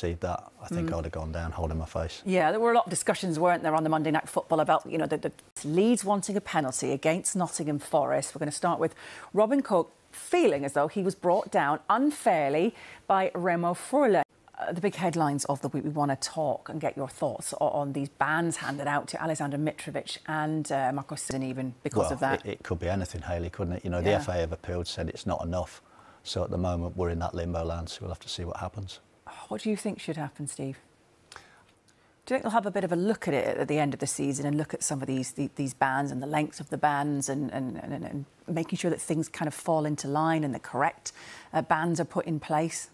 received that, I think mm. I'd have gone down holding my face. Yeah, there were a lot of discussions, weren't there, on the Monday Night Football about, you know, the, the Leeds wanting a penalty against Nottingham Forest. We're going to start with Robin Koch feeling as though he was brought down unfairly by Remo Freuler. Uh, the big headlines of the week. We want to talk and get your thoughts on these bans handed out to Alexander Mitrovic and uh, Marco even because well, of that. It, it, could be anything, Hayley, couldn't it? You know, the yeah. FA have appealed, said it's not enough. So at the moment, we're in that limbo land, so we'll have to see what happens. What do you think should happen, Steve? Do you think they'll have a bit of a look at it at the end of the season and look at some of these these bans and the lengths of the bans and, and, and, and making sure that things kind of fall into line and the correct uh, bans are put in place?